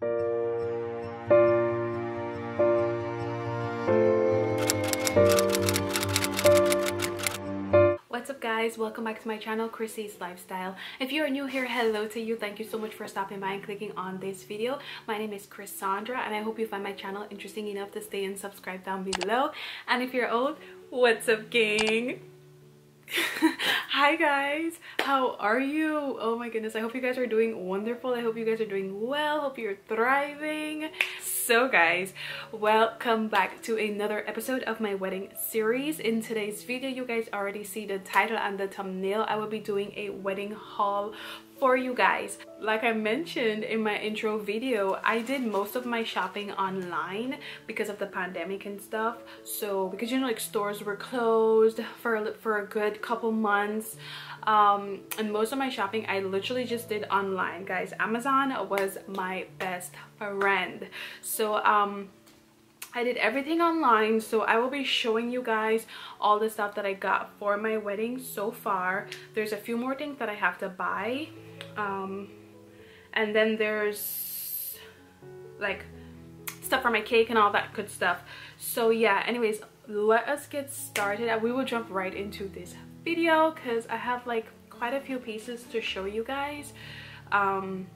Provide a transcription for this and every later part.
What's up guys? Welcome back to my channel, Krissy's Lifestyle. If you are new here, hello to you. Thank you so much for stopping by and clicking on this video. My name is Krisandra and I hope you find my channel interesting enough to stay and subscribe down below. And if you're old, what's up gang? hi guys. How are you? Oh my goodness. I hope you guys are doing wonderful. I hope you guys are doing well. Hope you're thriving. So guys welcome back to another episode of my wedding series. In today's video you guys already see the title and the thumbnail. I will be doing a wedding haul for you guys. Like i mentioned in my intro video i did most of my shopping online because of the pandemic and stuff. So because you know like stores were closed for for a good couple months um and most of my shopping i literally just did online guys. Amazon was my best friend. So um I did everything online so I will be showing you guys all the stuff that I got for my wedding so far. There's a few more things that I have to buy um, and then there's like stuff for my cake and all that good stuff. So yeah anyways let us get started. We will jump right into this video because i have like quite a few pieces to show you guys. Um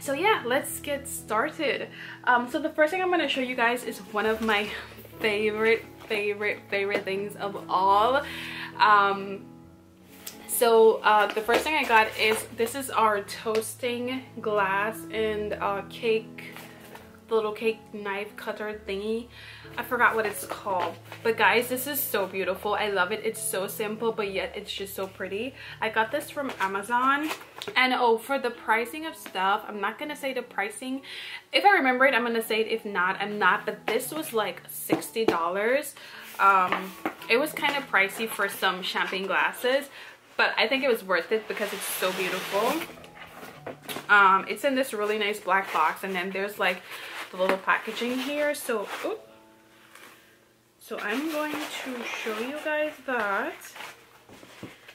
so yeah let's get started. Um so the first thing i'm going to show you guys is one of my favorite favorite favorite things of all. Um so uh, the first thing I got is this is our toasting glass and uh, cake the little cake knife cutter thingy. I forgot what it's called. But guys this is so beautiful. I love it. It's so simple but yet it's just so pretty. I got this from Amazon. And oh for the pricing of stuff I'm not gonna say the pricing. If I remember it I'm gonna say it. If not I'm not. But this was like $60 um it was kind of pricey for some champagne glasses but I think it was worth it because it's so beautiful. Um, it's in this really nice black box and then there's like the little packaging here. So, so I'm going to show you guys that.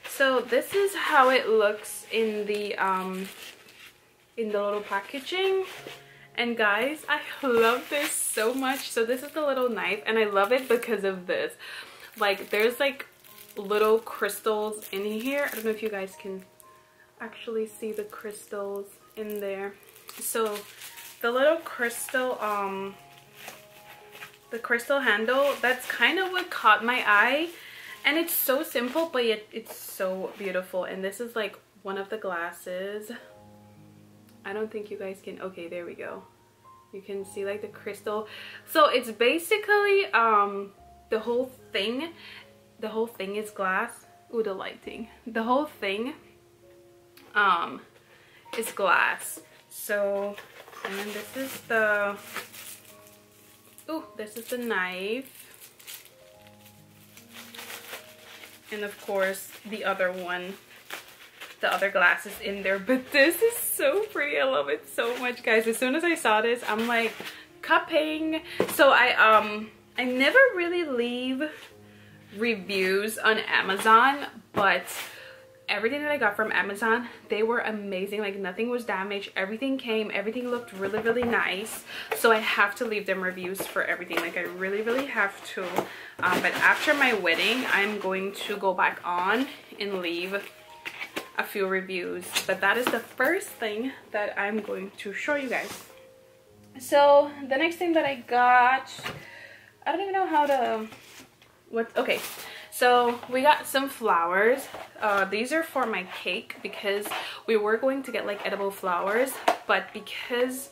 So this is how it looks in the um, in the little packaging. And guys, I love this so much. So this is the little knife and I love it because of this. Like there's like little crystals in here. I don't know if you guys can actually see the crystals in there. So the little crystal, um, the crystal handle, that's kind of what caught my eye. And it's so simple, but yet it's so beautiful. And this is like one of the glasses. I don't think you guys can, okay, there we go. You can see like the crystal. So it's basically um, the whole thing the whole thing is glass. Ooh, the lighting. The whole thing um, is glass. So, and then this is the, ooh, this is the knife. And of course, the other one, the other glass is in there. But this is so pretty. I love it so much, guys. As soon as I saw this, I'm like, cupping. So I, um, I never really leave reviews on Amazon, but everything that I got from Amazon, they were amazing. Like nothing was damaged. Everything came. Everything looked really, really nice. So I have to leave them reviews for everything. Like I really, really have to. Um, but after my wedding, I'm going to go back on and leave a few reviews. But that is the first thing that I'm going to show you guys. So the next thing that I got, I don't even know how to what okay so we got some flowers. Uh, these are for my cake because we were going to get like edible flowers but because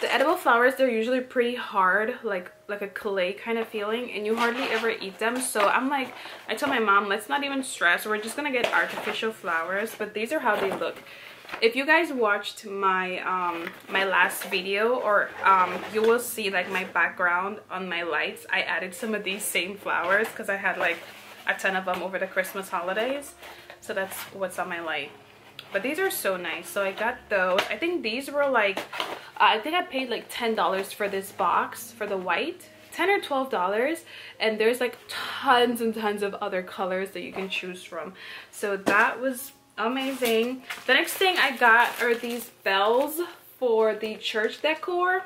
the edible flowers they're usually pretty hard like like a clay kind of feeling and you hardly ever eat them. So i'm like i told my mom let's not even stress. We're just gonna get artificial flowers. But these are how they look if you guys watched my um my last video or um you will see like my background on my lights i added some of these same flowers because i had like a ton of them over the christmas holidays. So that's what's on my light. But these are so nice. So i got those. I think these were like uh, i think i paid like ten dollars for this box for the white. 10 or 12 dollars. And there's like tons and tons of other colors that you can choose from. So that was amazing. The next thing i got are these bells for the church decor.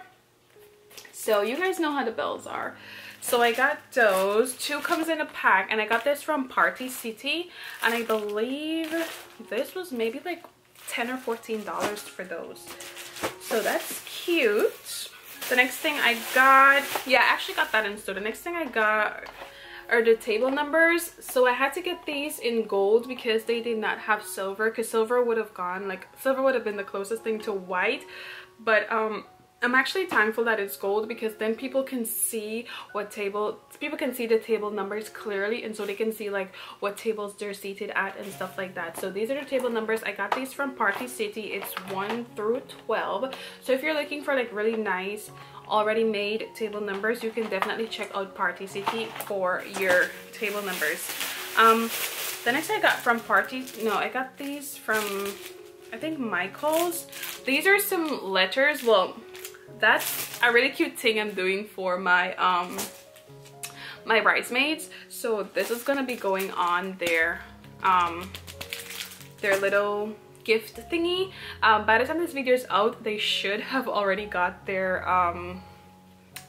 So you guys know how the bells are. So i got those. Two comes in a pack and i got this from party city and i believe this was maybe like 10 or 14 dollars for those. So that's cute. The next thing i got yeah i actually got that in store. The next thing i got are the table numbers. So i had to get these in gold because they did not have silver because silver would have gone like silver would have been the closest thing to white. But um I'm actually thankful that it's gold because then people can see what table people can see the table numbers clearly and so they can see like what tables they're seated at and stuff like that. So these are the table numbers. I got these from Party City. It's 1 through 12 so if you're looking for like really nice already made table numbers you can definitely check out Party City for your table numbers. Um the next I got from Party no I got these from I think Michael's. These are some letters well that's a really cute thing I'm doing for my um my bridesmaids. So this is gonna be going on their um their little gift thingy um, by the time this video is out they should have already got their um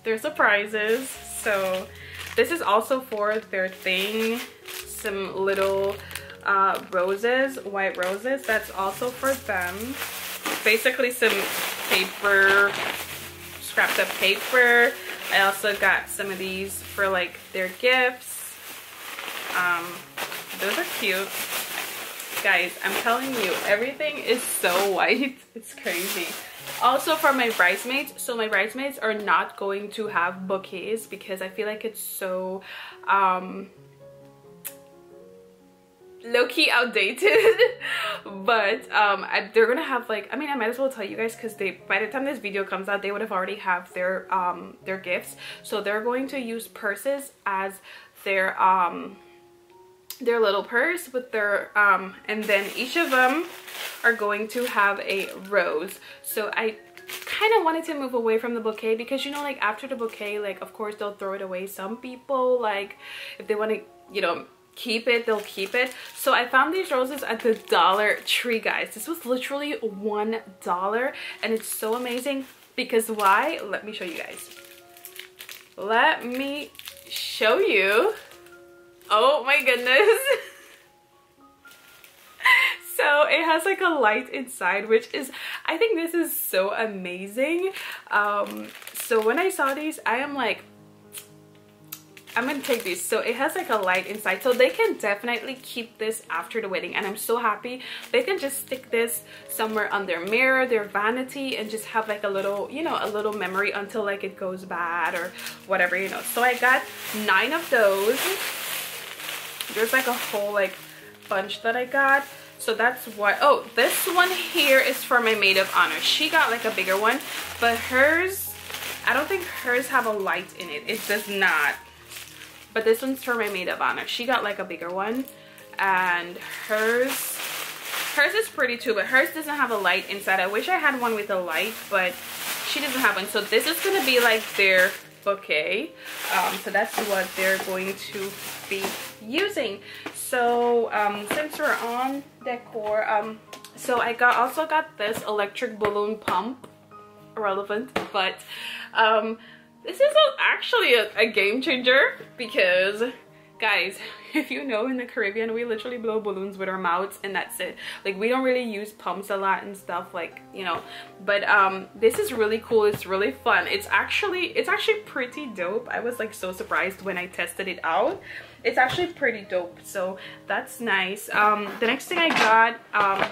their surprises so this is also for their thing some little uh roses white roses that's also for them basically some paper scrapped up paper. I also got some of these for like their gifts. Um, those are cute. Guys, I'm telling you, everything is so white. It's crazy. Also for my bridesmaids, so my bridesmaids are not going to have bouquets because I feel like it's so um, low-key outdated but um I, they're gonna have like i mean i might as well tell you guys because they by the time this video comes out they would have already have their um their gifts so they're going to use purses as their um their little purse with their um and then each of them are going to have a rose. So i kind of wanted to move away from the bouquet because you know like after the bouquet like of course they'll throw it away. Some people like if they want to you know keep it they'll keep it. So i found these roses at the dollar tree guys. This was literally one dollar and it's so amazing because why? Let me show you guys. Let me show you oh my goodness. So it has like a light inside which is i think this is so amazing. Um so when i saw these i am like I'm gonna take these. So it has like a light inside. So they can definitely keep this after the wedding and I'm so happy. They can just stick this somewhere on their mirror their vanity and just have like a little you know a little memory until like it goes bad or whatever you know. So I got nine of those there's like a whole like bunch that I got. So that's what oh this one here is for my maid of honor. She got like a bigger one but hers I don't think hers have a light in it. It does not. But this one's for my maid of honor. She got like a bigger one and hers hers is pretty too but hers doesn't have a light inside. I wish i had one with a light but she doesn't have one. So this is to be like their bouquet. Um, so that's what they're going to be using. So um, since we're on decor um, so i got also got this electric balloon pump. Irrelevant but um this is actually a, a game changer because guys if you know in the caribbean we literally blow balloons with our mouths and that's it. Like we don't really use pumps a lot and stuff like you know. But um this is really cool. It's really fun. It's actually it's actually pretty dope. I was like so surprised when i tested it out. It's actually pretty dope so that's nice. Um the next thing i got um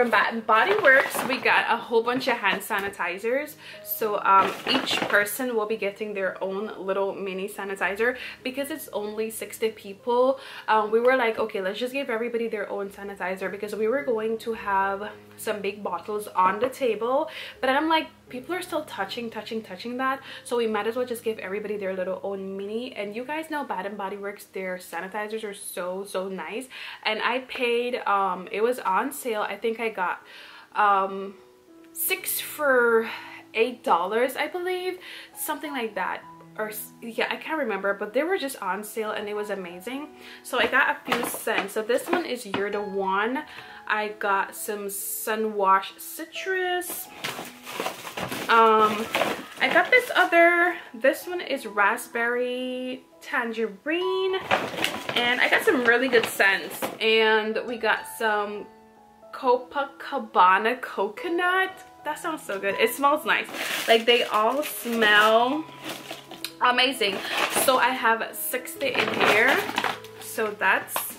from Bath Body Works, we got a whole bunch of hand sanitizers. So um, each person will be getting their own little mini sanitizer because it's only 60 people. Um, we were like, okay, let's just give everybody their own sanitizer because we were going to have some big bottles on the table. But I'm like, people are still touching touching touching that. So we might as well just give everybody their little own mini. And you guys know Bath and Body Works their sanitizers are so so nice. And I paid um it was on sale. I think I got um six for eight dollars I believe. Something like that. Or yeah i can't remember but they were just on sale and it was amazing. So i got a few scents so this one is you're the one i got some sun wash citrus. Um i got this other this one is raspberry tangerine. And i got some really good scents. And we got some copacabana coconut. That sounds so good. It smells nice. Like they all smell amazing. So i have 60 in here. So that's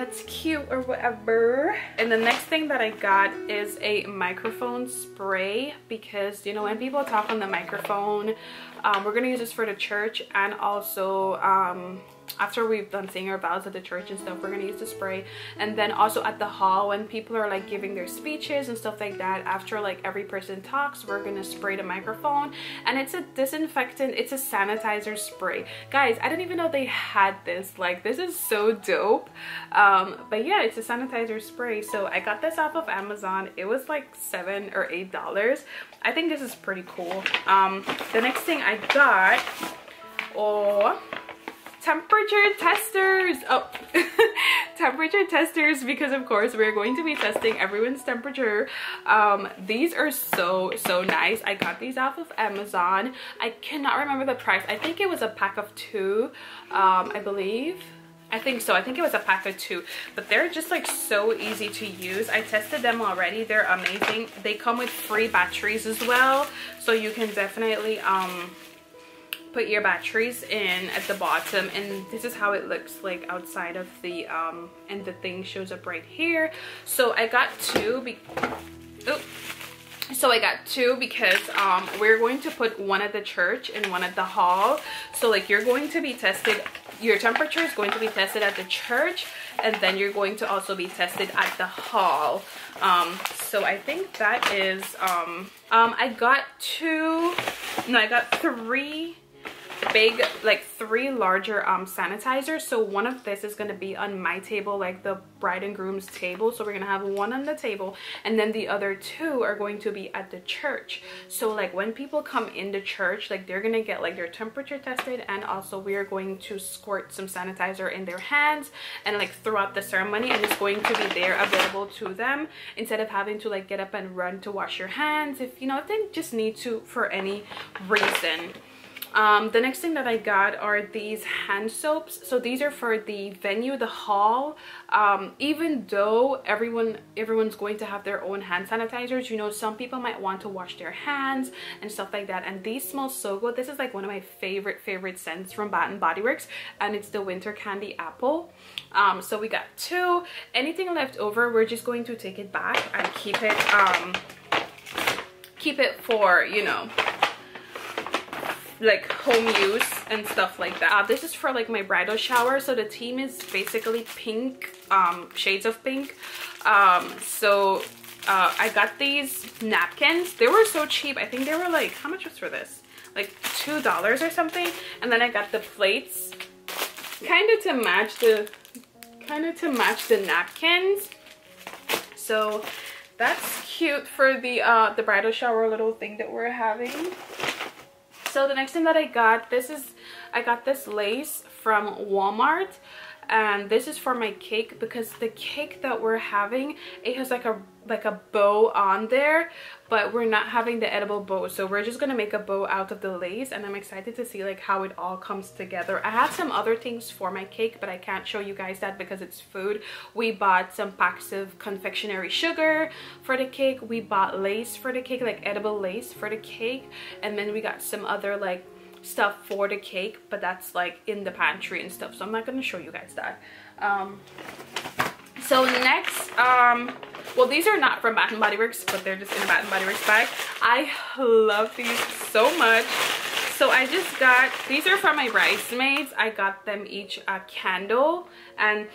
that's cute or whatever. And the next thing that i got is a microphone spray because you know when people talk on the microphone um, we're gonna use this for the church and also um, after we've done saying our vows at the church and stuff we're gonna use the spray. And then also at the hall when people are like giving their speeches and stuff like that after like every person talks we're gonna spray the microphone. And it's a disinfectant it's a sanitizer spray. Guys i didn't even know they had this. Like this is so dope. Um but yeah it's a sanitizer spray. So i got this off of amazon. It was like seven or eight dollars. I think this is pretty cool. Um the next thing i got oh temperature testers oh temperature testers because of course we're going to be testing everyone's temperature um these are so so nice i got these off of amazon i cannot remember the price i think it was a pack of two um i believe I think so. I think it was a pack of two. But they're just like so easy to use. I tested them already. They're amazing. They come with free batteries as well. So you can definitely um put your batteries in at the bottom and this is how it looks like outside of the um and the thing shows up right here. So i got two be oh so i got two because um we're going to put one at the church and one at the hall. So like you're going to be tested your temperature is going to be tested at the church and then you're going to also be tested at the hall. Um so i think that is um um i got two no i got three big like three larger um sanitizers. So one of this is going to be on my table like the bride and groom's table. So we're gonna have one on the table and then the other two are going to be at the church. So like when people come into church like they're gonna get like their temperature tested and also we are going to squirt some sanitizer in their hands and like throughout the ceremony and it's going to be there available to them instead of having to like get up and run to wash your hands if you know if they just need to for any reason um, the next thing that I got are these hand soaps. So these are for the venue, the hall. Um, even though everyone everyone's going to have their own hand sanitizers, you know, some people might want to wash their hands and stuff like that. And these smell so good. This is like one of my favorite, favorite scents from Bath and Body Works. And it's the Winter Candy Apple. Um, so we got two. Anything left over, we're just going to take it back and keep it, um, keep it for, you know, like home use and stuff like that. Uh, this is for like my bridal shower. So the theme is basically pink, um, shades of pink. Um, so uh, I got these napkins. They were so cheap. I think they were like, how much was for this? Like $2 or something. And then I got the plates kind of to match the, kind of to match the napkins. So that's cute for the, uh, the bridal shower little thing that we're having so the next thing that i got this is i got this lace from walmart. And this is for my cake because the cake that we're having it has like a like a bow on there but we're not having the edible bow so we're just gonna make a bow out of the lace and i'm excited to see like how it all comes together. I have some other things for my cake but i can't show you guys that because it's food. We bought some packs of confectionery sugar for the cake. We bought lace for the cake like edible lace for the cake and then we got some other like stuff for the cake but that's like in the pantry and stuff so i'm not to show you guys that. Um so next um well these are not from bath body works but they're just in a bath body works bag. I love these so much. So i just got these are from my bridesmaids. I got them each a candle and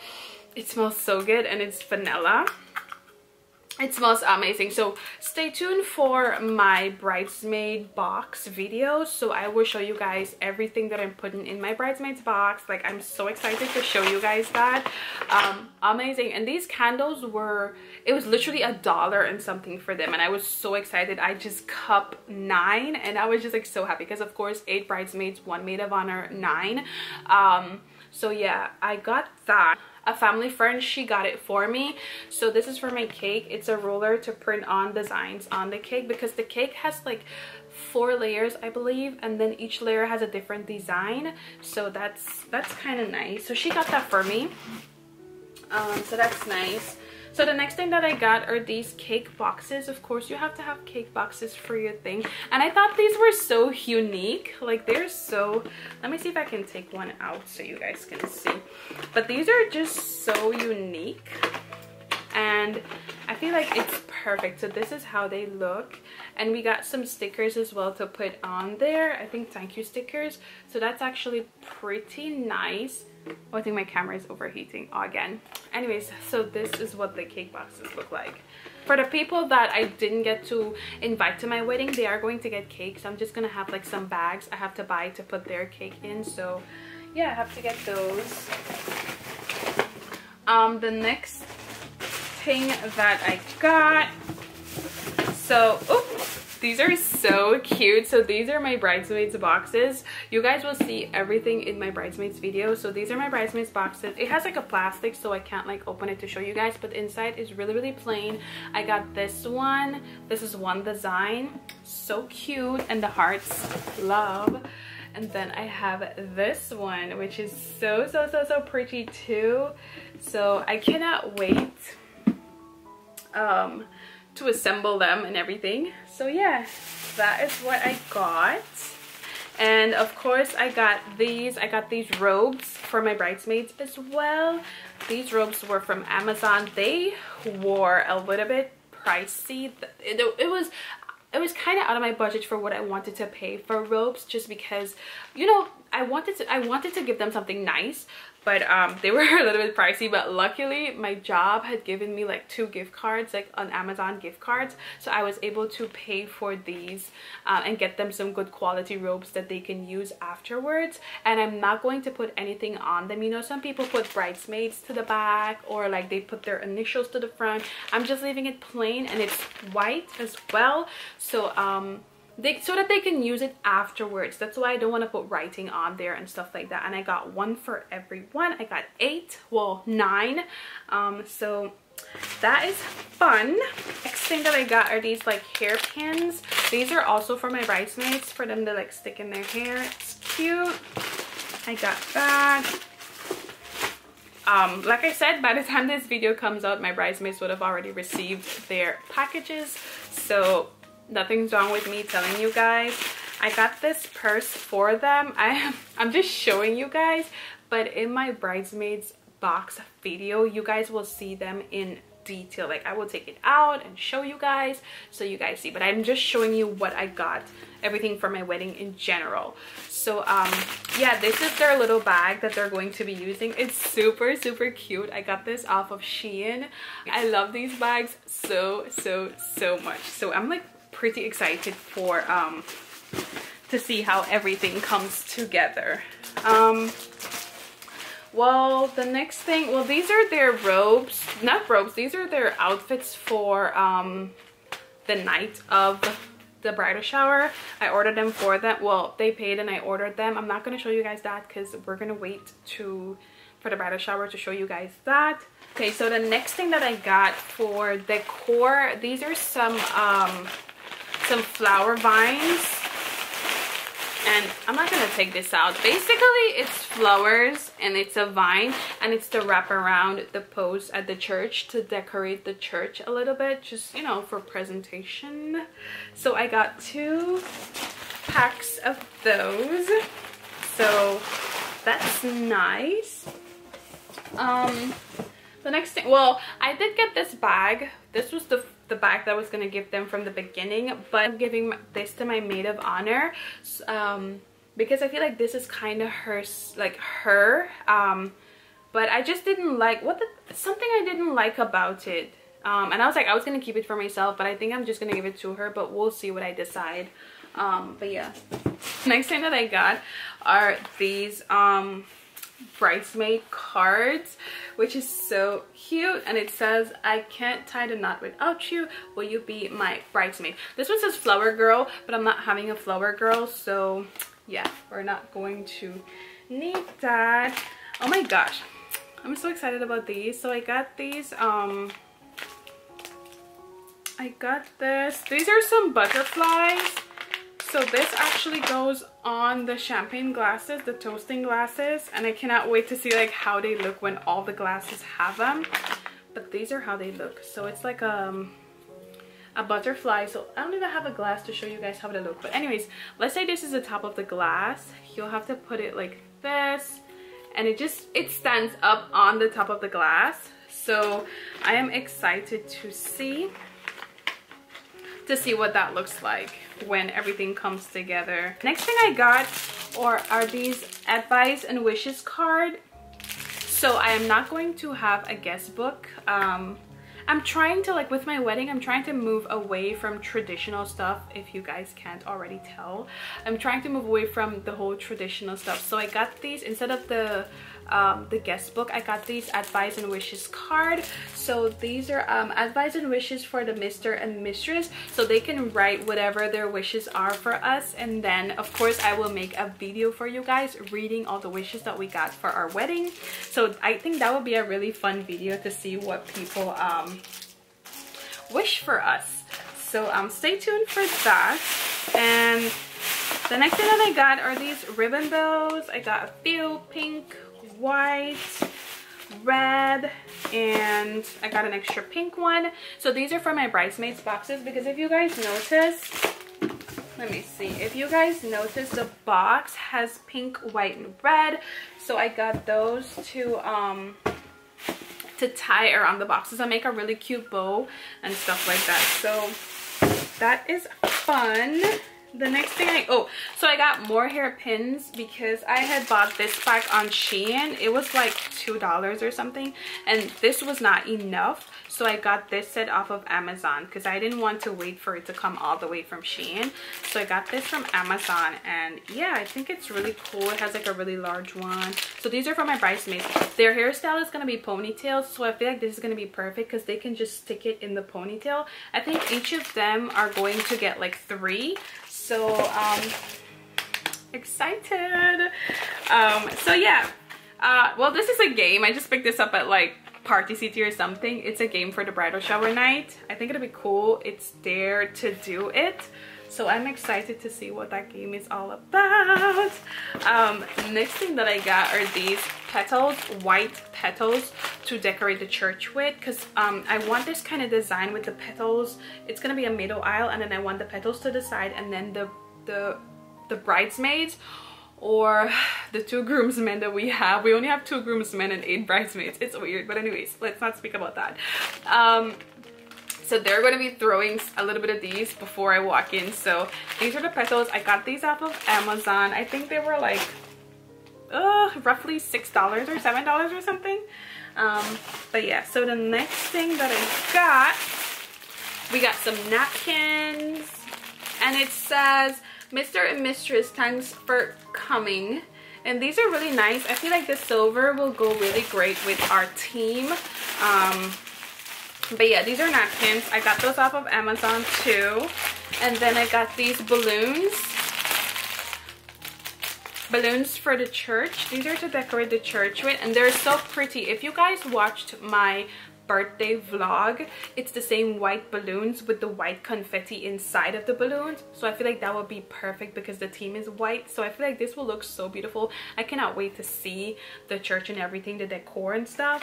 it smells so good and it's vanilla it smells amazing. So stay tuned for my bridesmaid box video. So i will show you guys everything that i'm putting in my bridesmaids box. Like i'm so excited to show you guys that. Um amazing. And these candles were it was literally a dollar and something for them. And i was so excited. I just cup nine and i was just like so happy. Because of course eight bridesmaids one maid of honor nine. Um so yeah i got that a family friend. She got it for me. So this is for my cake. It's a roller to print on designs on the cake because the cake has like four layers i believe and then each layer has a different design. So that's that's kind of nice. So she got that for me. Um so that's nice so the next thing that I got are these cake boxes. Of course, you have to have cake boxes for your thing. And I thought these were so unique. Like they're so, let me see if I can take one out so you guys can see. But these are just so unique. And I feel like it's perfect. So this is how they look. And we got some stickers as well to put on there. I think thank you stickers. So that's actually pretty nice. Oh, I think my camera is overheating again. Anyways, so this is what the cake boxes look like. For the people that I didn't get to invite to my wedding, they are going to get cake. So I'm just going to have like some bags I have to buy to put their cake in. So yeah, I have to get those. Um, the next thing that I got, so, oops these are so cute. So these are my bridesmaids boxes. You guys will see everything in my bridesmaids video. So these are my bridesmaids boxes. It has like a plastic so i can't like open it to show you guys but inside is really really plain. I got this one. This is one design. So cute and the hearts love. And then i have this one which is so so so so pretty too. So i cannot wait. Um to assemble them and everything. So yeah that is what i got. And of course i got these. I got these robes for my bridesmaids as well. These robes were from amazon. They were a little bit pricey. It, it was it was kind of out of my budget for what i wanted to pay for robes just because you know i wanted to i wanted to give them something nice but um, they were a little bit pricey but luckily my job had given me like two gift cards like on amazon gift cards. So i was able to pay for these uh, and get them some good quality robes that they can use afterwards. And i'm not going to put anything on them. You know some people put bridesmaids to the back or like they put their initials to the front. I'm just leaving it plain and it's white as well. So um they so that they can use it afterwards. That's why i don't want to put writing on there and stuff like that. And i got one for every one. I got eight well nine. Um so that is fun. Next thing that i got are these like hair pins. these are also for my bridesmaids for them to like stick in their hair. It's cute. I got that. Um like i said by the time this video comes out my bridesmaids would have already received their packages. So nothing's wrong with me telling you guys. I got this purse for them. I i'm just showing you guys but in my bridesmaids box video you guys will see them in detail. Like i will take it out and show you guys so you guys see but i'm just showing you what i got everything for my wedding in general. So um yeah this is their little bag that they're going to be using. It's super super cute. I got this off of shein. I love these bags so so so much. So i'm like pretty excited for um, to see how everything comes together. Um, well, the next thing, well, these are their robes, not robes, these are their outfits for um, the night of the bridal shower. I ordered them for them. Well, they paid and I ordered them. I'm not going to show you guys that because we're going to wait to for the bridal shower to show you guys that. Okay, so the next thing that I got for decor, these are some um, some flower vines. And I'm not gonna take this out. Basically it's flowers and it's a vine and it's to wrap around the post at the church to decorate the church a little bit just you know for presentation. So I got two packs of those. So that's nice. Um the next thing well I did get this bag. This was the the bag that I was gonna give them from the beginning but I'm giving this to my maid of honor. Um, because I feel like this is kind of her like her um, but I just didn't like what the something I didn't like about it. Um, and I was like I was gonna keep it for myself but I think I'm just gonna give it to her but we'll see what I decide. Um, but yeah. Next thing that I got are these um, bridesmaid cards which is so cute. And it says i can't tie the knot without you. Will you be my bridesmaid? This one says flower girl but i'm not having a flower girl so yeah we're not going to need that. Oh my gosh. I'm so excited about these. So i got these um i got this. These are some butterflies so this actually goes on the champagne glasses the toasting glasses and i cannot wait to see like how they look when all the glasses have them but these are how they look. So it's like um a butterfly. So i don't even have a glass to show you guys how they look. But anyways let's say this is the top of the glass. You'll have to put it like this and it just it stands up on the top of the glass. So i am excited to see to see what that looks like when everything comes together. Next thing I got or are these advice and wishes card. So I am not going to have a guest book. Um, I'm trying to like with my wedding I'm trying to move away from traditional stuff if you guys can't already tell I'm trying to move away from the whole traditional stuff so I got these instead of the um, the guest book. I got these advice and wishes card. So these are um, advice and wishes for the mr and mistress. So they can write whatever their wishes are for us. And then of course i will make a video for you guys reading all the wishes that we got for our wedding. So i think that would be a really fun video to see what people um, wish for us. So um, stay tuned for that. And the next thing that I got are these ribbon bows. I got a few pink, white, red, and I got an extra pink one. So these are for my bridesmaids boxes because if you guys notice, let me see. If you guys notice the box has pink white and red. So i got those to um to tie around the boxes i make a really cute bow and stuff like that. So that is fun the next thing I, oh, so I got more hairpins because I had bought this pack on Shein. It was like $2 or something. And this was not enough. So I got this set off of Amazon because I didn't want to wait for it to come all the way from Shein. So I got this from Amazon and yeah, I think it's really cool. It has like a really large one. So these are for my bridesmaids. Their hairstyle is going to be ponytails. So I feel like this is going to be perfect because they can just stick it in the ponytail. I think each of them are going to get like three so um excited. Um so yeah uh well this is a game. I just picked this up at like party city or something. It's a game for the bridal shower night. I think it'll be cool. It's there to do it so i'm excited to see what that game is all about. Um next thing that i got are these petals white petals to decorate the church with because um i want this kind of design with the petals. It's gonna be a middle aisle and then i want the petals to the side and then the the the bridesmaids or the two groomsmen that we have. We only have two groomsmen and eight bridesmaids. It's weird but anyways let's not speak about that. Um so they're going to be throwing a little bit of these before I walk in. So these are the petals. I got these off of Amazon. I think they were like uh, roughly $6 or $7 or something. Um, but yeah, so the next thing that I got, we got some napkins. And it says, Mr. and Mistress, thanks for coming. And these are really nice. I feel like the silver will go really great with our team. Um, but yeah these are napkins. I got those off of amazon too. And then i got these balloons. Balloons for the church. These are to decorate the church with and they're so pretty. If you guys watched my birthday vlog it's the same white balloons with the white confetti inside of the balloons. So i feel like that would be perfect because the theme is white. So i feel like this will look so beautiful. I cannot wait to see the church and everything the decor and stuff.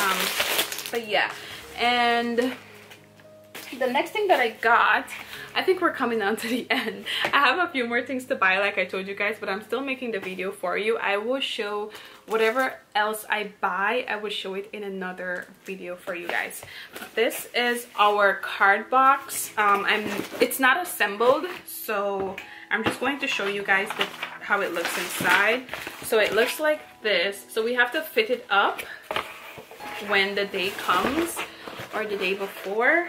Um but yeah and the next thing that I got, I think we're coming down to the end. I have a few more things to buy like I told you guys, but I'm still making the video for you. I will show whatever else I buy, I will show it in another video for you guys. This is our card box. Um, I'm, it's not assembled, so I'm just going to show you guys the, how it looks inside. So it looks like this. So we have to fit it up when the day comes or the day before.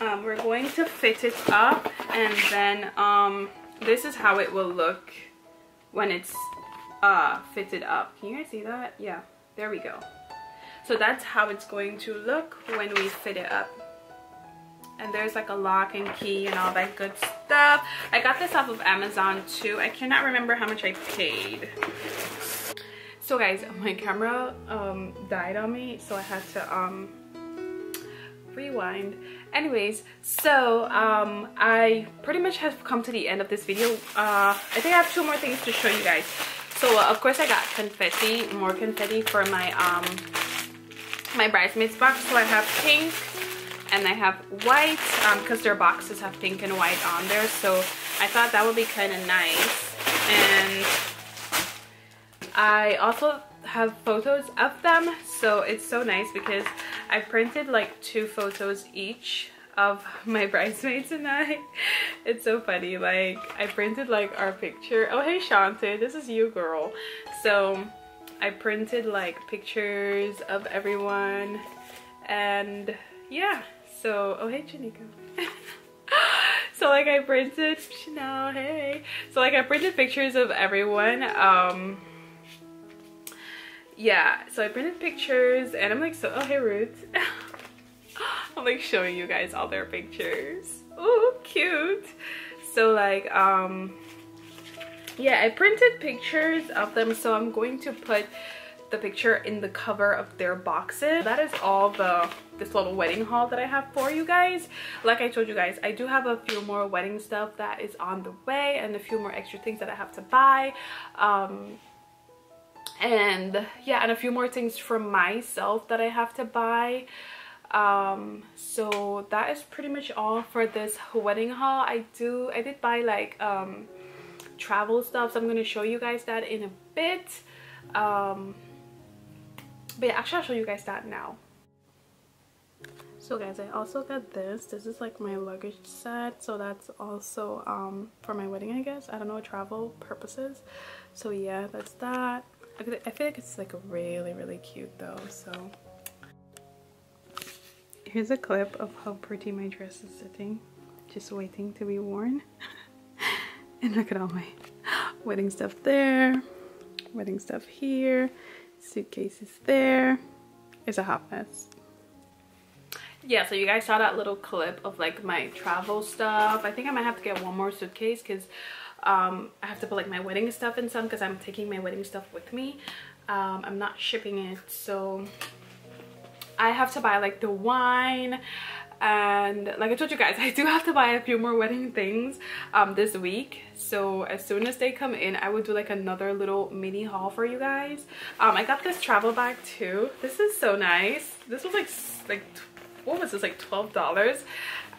Um, we're going to fit it up and then um, this is how it will look when it's uh, fitted up. Can you guys see that? Yeah there we go. So that's how it's going to look when we fit it up. And there's like a lock and key and all that good stuff. I got this off of amazon too. I cannot remember how much i paid so guys my camera um died on me so i had to um rewind. Anyways so um i pretty much have come to the end of this video. Uh i think i have two more things to show you guys. So uh, of course i got confetti more confetti for my um my bridesmaids box. So i have pink and I have white because um, their boxes have pink and white on there. So I thought that would be kind of nice. And I also have photos of them so it's so nice because I printed like two photos each of my bridesmaids and I. It's so funny like I printed like our picture. Oh hey Shante this is you girl. So I printed like pictures of everyone and yeah so oh hey Janika. So like I printed Chanel hey. So like I printed pictures of everyone um yeah so I printed pictures and I'm like so oh hey Ruth. I'm like showing you guys all their pictures. Oh cute. So like um yeah I printed pictures of them so I'm going to put the picture in the cover of their boxes. That is all the this little wedding haul that i have for you guys. Like i told you guys i do have a few more wedding stuff that is on the way and a few more extra things that i have to buy. Um and yeah and a few more things from myself that i have to buy. Um so that is pretty much all for this wedding haul. I do i did buy like um travel stuff so i'm to show you guys that in a bit. Um but yeah actually i'll show you guys that now. So guys i also got this. This is like my luggage set so that's also um for my wedding i guess. I don't know travel purposes. So yeah that's that i feel like it's like really really cute though so. Here's a clip of how pretty my dress is sitting just waiting to be worn. And look at all my wedding stuff there wedding stuff here suitcases there. It's a hot mess. Yeah so you guys saw that little clip of like my travel stuff. I think i might have to get one more suitcase because um, i have to put like my wedding stuff in some because i'm taking my wedding stuff with me. Um, i'm not shipping it so i have to buy like the wine and like I told you guys I do have to buy a few more wedding things um, this week. So as soon as they come in I will do like another little mini haul for you guys. Um, I got this travel bag too. This is so nice. This was like like what was this like 12 dollars?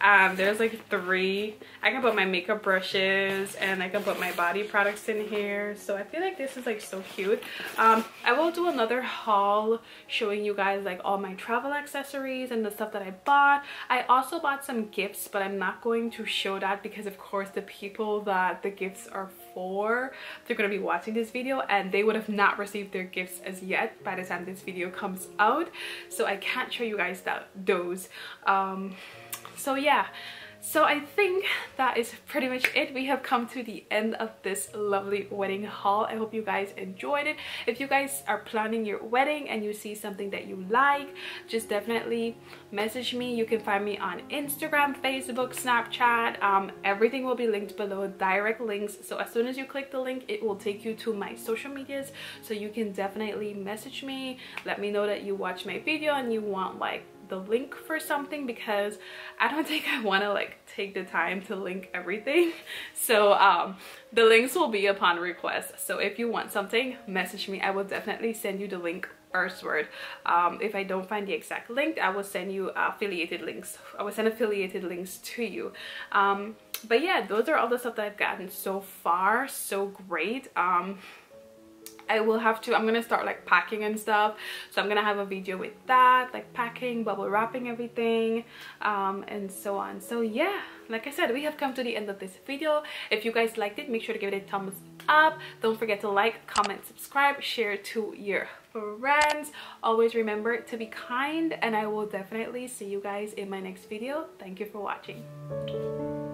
Um, there's like three. I can put my makeup brushes and i can put my body products in here so i feel like this is like so cute. Um, i will do another haul showing you guys like all my travel accessories and the stuff that i bought. I also bought some gifts but i'm not going to show that because of course the people that the gifts are for they're going to be watching this video and they would have not received their gifts as yet by the time this video comes out. So i can't show you guys that those. Um so yeah so i think that is pretty much it. We have come to the end of this lovely wedding haul. I hope you guys enjoyed it. If you guys are planning your wedding and you see something that you like just definitely message me. You can find me on instagram facebook snapchat. Um, everything will be linked below direct links. So as soon as you click the link it will take you to my social medias. So you can definitely message me. Let me know that you watch my video and you want like the link for something because I don't think I want to like take the time to link everything. So um, the links will be upon request. So if you want something, message me. I will definitely send you the link word. Um, if I don't find the exact link, I will send you affiliated links. I will send affiliated links to you. Um, but yeah, those are all the stuff that I've gotten so far. So great. Um, I will have to, I'm gonna start like packing and stuff. So I'm gonna have a video with that, like packing, bubble wrapping everything, um, and so on. So yeah, like I said, we have come to the end of this video. If you guys liked it, make sure to give it a thumbs up don't forget to like comment subscribe share to your friends always remember to be kind and i will definitely see you guys in my next video thank you for watching